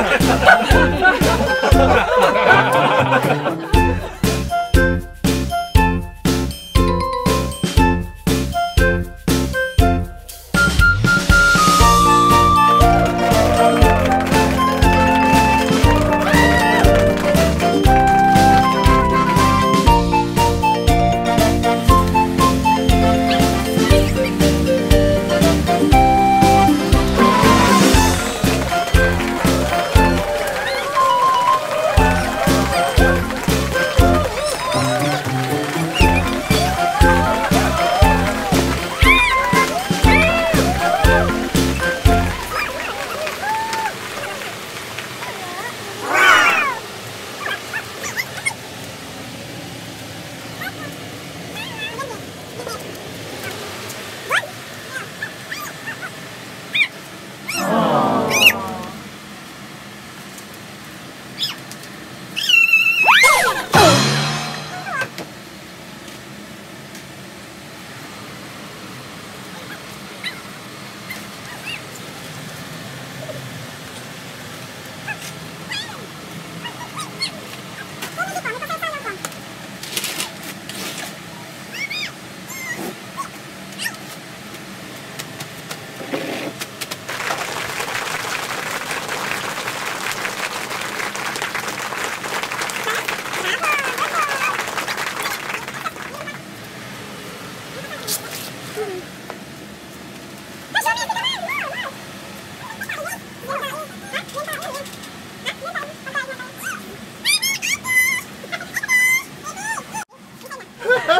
Yeah.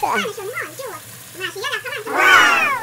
换的时候你帮我救我，我谁呀？他就。